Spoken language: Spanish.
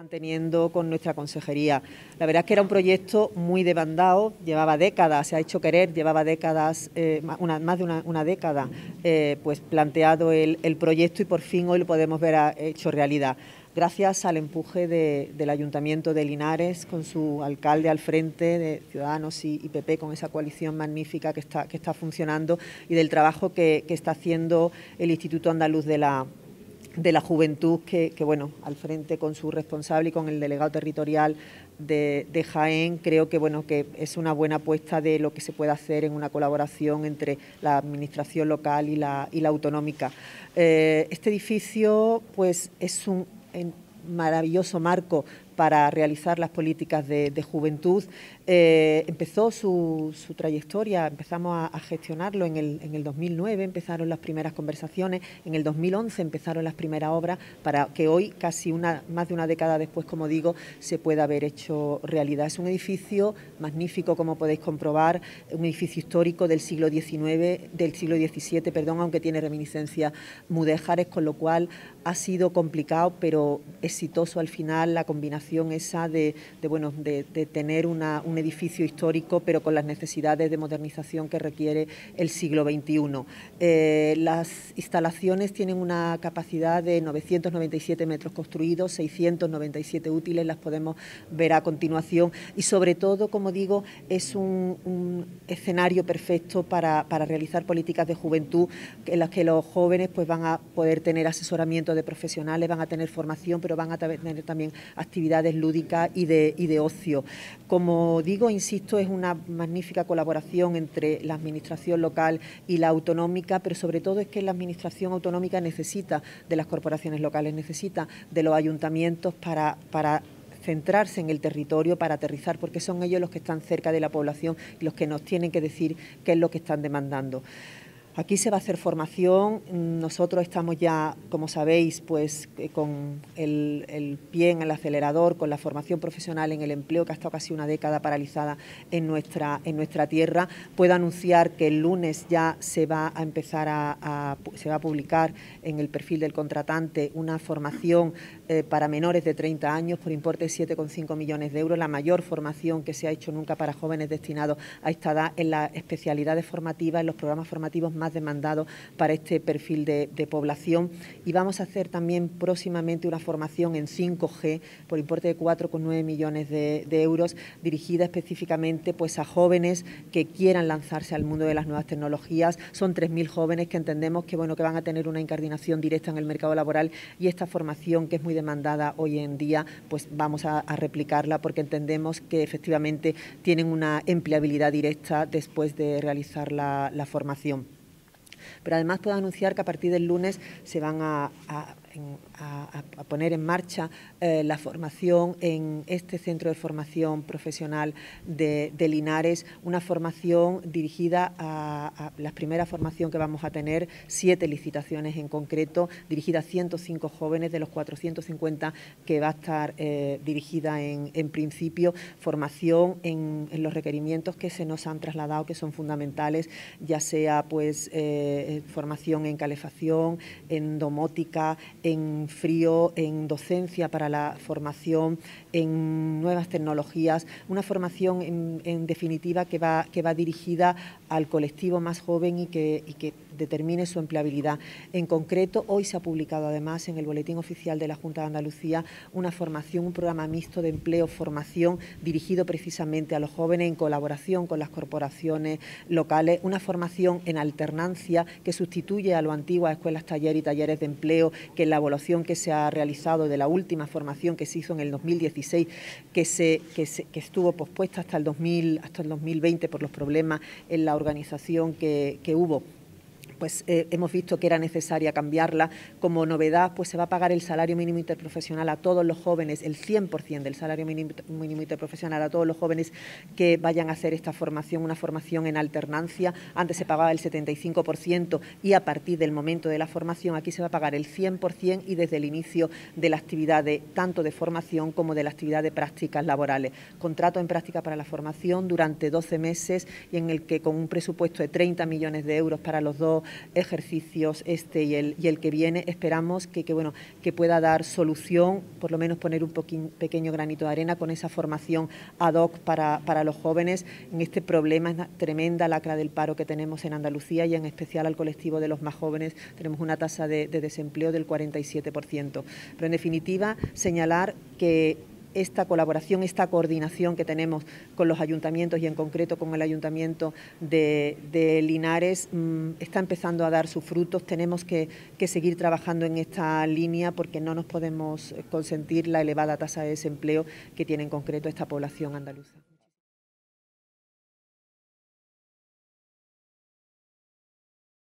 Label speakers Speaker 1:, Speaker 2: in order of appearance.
Speaker 1: están teniendo con nuestra consejería. La verdad es que era un proyecto muy demandado, llevaba décadas, se ha hecho querer, llevaba décadas, eh, más de una, década, eh, pues planteado el, proyecto y por fin hoy lo podemos ver hecho realidad. Gracias al empuje del Ayuntamiento de Linares, con su alcalde al frente, de Ciudadanos y, PP, con esa coalición magnífica que está, que está funcionando, y del trabajo que está haciendo el Instituto Andaluz de la, de la juventud que, bueno, al frente con su responsable y con el delegado territorial de, Jaén, creo que bueno, que es una buena apuesta de lo que se puede hacer en una colaboración entre la administración local y la, y la autonómica. Eh, este edificio pues es un maravilloso marco para realizar las políticas de, juventud. Eh, empezó su, trayectoria, empezamos a, gestionarlo en el, en el, 2009, empezaron las primeras conversaciones, en el 2011 empezaron las primeras obras para que hoy, casi una, más de una década después, como digo, se pueda haber hecho realidad. Es un edificio magnífico, como podéis comprobar, un edificio histórico del siglo XIX, del siglo XVII, perdón, aunque tiene reminiscencias mudéjares, con lo cual ha sido complicado, pero exitoso al final la combinación esa de, bueno, de, tener un edificio histórico, pero con las necesidades de modernización que requiere el siglo XXI. Eh, las instalaciones tienen una capacidad de 997 metros construidos, 697 útiles, las podemos ver a continuación, y sobre todo, como digo, es un, escenario perfecto para, realizar políticas de juventud en las que los jóvenes pues, van a poder tener asesoramiento de profesionales, van a tener formación, pero van a tener también actividades de, y de ocio. Como digo, insisto, es una magnífica colaboración entre la administración local y la autonómica, pero sobre todo es que la administración autonómica necesita de las corporaciones locales, necesita de los ayuntamientos para, para centrarse en el territorio para aterrizar, porque son ellos los que están cerca de la población y los que nos tienen que decir qué es lo que están demandando. Aquí se va a hacer formación. Nosotros estamos ya, como sabéis, pues eh, con el, pie en el acelerador, con la formación profesional en el empleo que ha estado casi una década paralizada en nuestra, en nuestra tierra. Puedo anunciar que el lunes ya se va a empezar a, se va a publicar en el perfil del contratante una formación eh, para menores de 30 años por importe de 7,5 millones de euros, la mayor formación que se ha hecho nunca para jóvenes destinados a esta edad en las especialidades formativas, en los programas formativos más demandados para este perfil de, población. Y vamos a hacer también próximamente una formación en 5G por importe de 4,9 millones de, euros, dirigida específicamente pues, a jóvenes que quieran lanzarse al mundo de las nuevas tecnologías. Son 3.000 jóvenes que entendemos que, bueno, que van a tener una incardinación directa en el mercado laboral y esta formación, que es muy demandada hoy en día, pues vamos a, replicarla porque entendemos que efectivamente tienen una empleabilidad directa después de realizar la formación. Pero además puedo anunciar que a partir del lunes se van a, a, poner en marcha eh, la formación en este centro de formación profesional de, Linares, una formación dirigida a, la primera formación que vamos a tener, siete licitaciones en concreto, dirigida a 105 jóvenes de los 450 que va a estar eh, dirigida en, principio, formación en, los requerimientos que se nos han trasladado, que son fundamentales, ya sea pues eh, formación en calefacción, en domótica, en frío, en docencia para la formación, en nuevas tecnologías, una formación en, definitiva que va, que va dirigida al colectivo más joven y que, que determine su empleabilidad. En concreto, hoy se ha publicado además en el Boletín Oficial de la Junta de Andalucía una formación, un programa mixto de empleo-formación dirigido precisamente a los jóvenes en colaboración con las corporaciones locales, una formación en alternancia que sustituye a lo antiguo a escuelas, talleres y talleres de empleo, que la evaluación que se ha realizado de la última formación que se hizo en el 2016, que, se, que, estuvo pospuesta hasta el, 2000, hasta el 2020 por los problemas en la organización que, que hubo pues eh, hemos visto que era necesaria cambiarla. Como novedad, pues se va a pagar el salario mínimo interprofesional a todos los jóvenes, el 100% del salario mínimo, interprofesional a todos los jóvenes que vayan a hacer esta formación, una formación en alternancia. Antes se pagaba el 75% y a partir del momento de la formación aquí se va a pagar el 100% y desde el inicio de la actividad de, tanto de formación como de la actividad de prácticas laborales. Contrato en práctica para la formación durante 12 meses y en el que con un presupuesto de 30 millones de euros para los dos ejercicios este y el, y el que viene. Esperamos que, que, bueno, que pueda dar solución, por lo menos poner un pequeño granito de arena con esa formación ad hoc para, para los jóvenes en este problema tremenda lacra del paro que tenemos en Andalucía y en especial al colectivo de los más jóvenes. Tenemos una tasa de, de desempleo del 47%. Pero en definitiva, señalar que esta colaboración, esta coordinación que tenemos con los ayuntamientos y en concreto con el ayuntamiento de, Linares mm, está empezando a dar sus frutos. Tenemos que, que, seguir trabajando en esta línea porque no nos podemos consentir la elevada tasa de desempleo que tiene en concreto esta población andaluza.